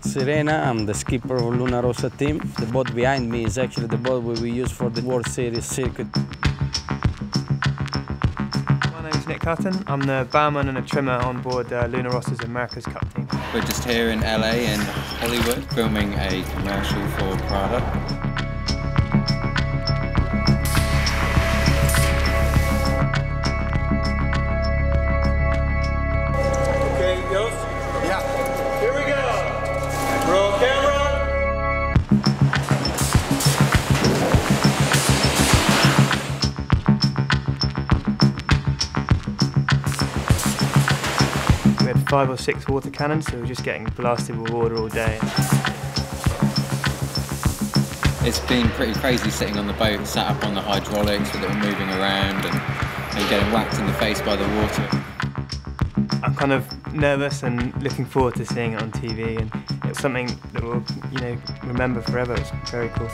Sirena. I'm the skipper of Luna Rossa team. The boat behind me is actually the boat we use for the World Series circuit. My name is Nick Hutton. I'm the bowman and a trimmer on board uh, Luna Rossa's America's Cup team. We're just here in LA and Hollywood filming a commercial for Prada. Five or six water cannons, so we're just getting blasted with water all day. It's been pretty crazy sitting on the boat, sat up on the hydraulics that were moving around and, and getting whacked in the face by the water. I'm kind of nervous and looking forward to seeing it on TV and it's something that we'll, you know, remember forever. It's very cool.